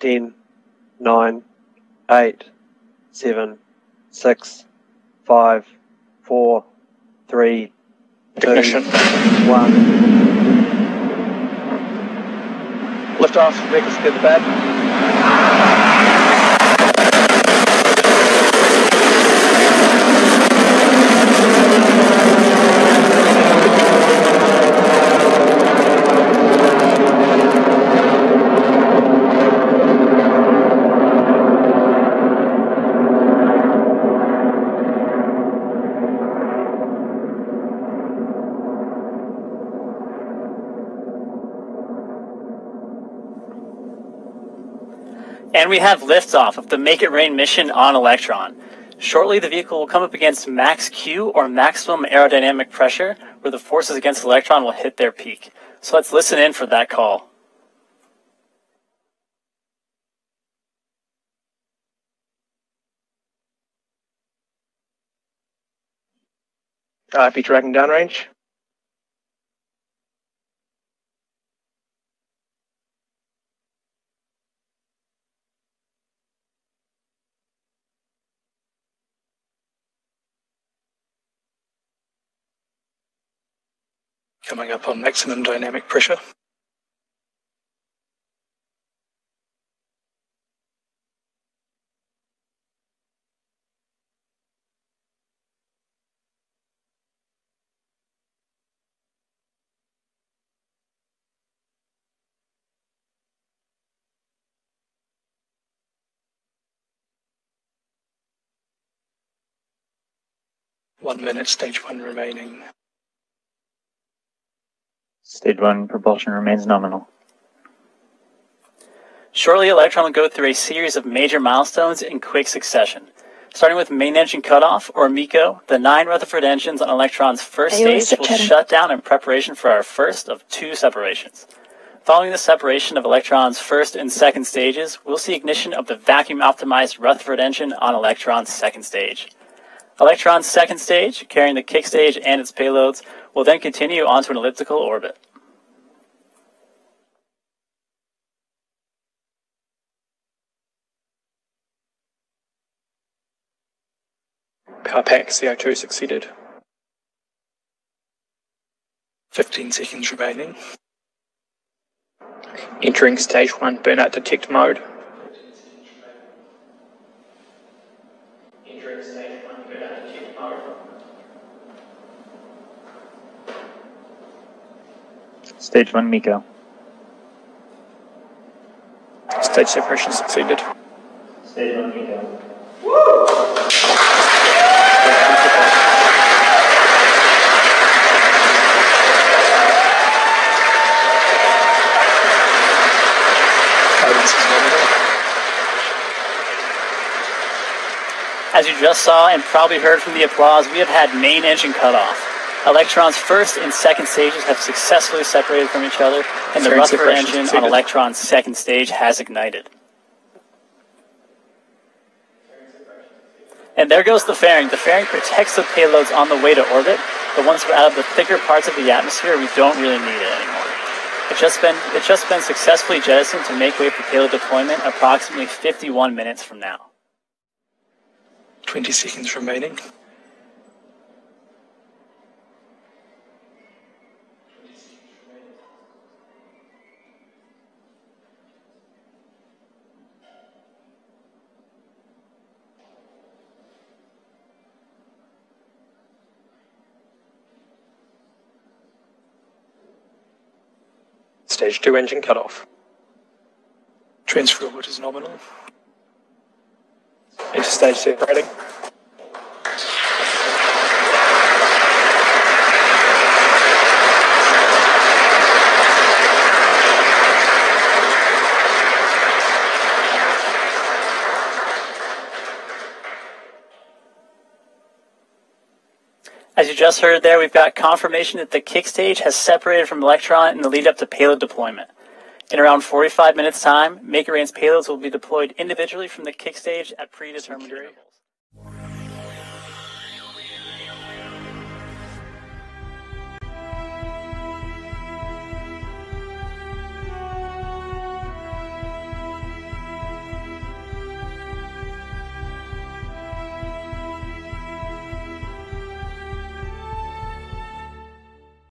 10, 9, 8, 7, 6, 5, 4, 3, 2, Ignition. 1. Lift off. Vehicles clear the pad. And we have liftoff of the Make It Rain mission on Electron. Shortly, the vehicle will come up against max Q or maximum aerodynamic pressure, where the forces against Electron will hit their peak. So let's listen in for that call. IP tracking downrange. Coming up on maximum dynamic pressure. One minute, stage one remaining. Stage 1 propulsion remains nominal. Shortly, Electron will go through a series of major milestones in quick succession. Starting with main engine cutoff, or MECO, the nine Rutherford engines on Electron's first stage will shut down in preparation for our first of two separations. Following the separation of Electron's first and second stages, we'll see ignition of the vacuum optimized Rutherford engine on Electron's second stage. Electron's second stage, carrying the kick stage and its payloads, will then continue onto an elliptical orbit. Power pack CO2 succeeded. 15 seconds remaining. Entering stage 1 burnout detect mode. Stage 1 MECO. Stage separation succeeded. Stage 1 MECO. Guidance As you just saw and probably heard from the applause, we have had main engine cutoff. Electron's first and second stages have successfully separated from each other, and the Rutherford engine on. Electron's second stage has ignited. And there goes the fairing. The fairing protects the payloads on the way to orbit, but once we're out of the thicker parts of the atmosphere, we don't really need it anymore. It's just been it's just been successfully jettisoned to make way for payload deployment approximately 51 minutes from now. 20 seconds remaining. Stage 2 engine cutoff. Transfer orbit is nominal. Interstage separating. As you just heard there, we've got confirmation that the kick stage has separated from Electron in the lead up to payload deployment. In around 45 minutes time, Make It Rain's payloads will be deployed individually from the kick stage at predetermined intervals.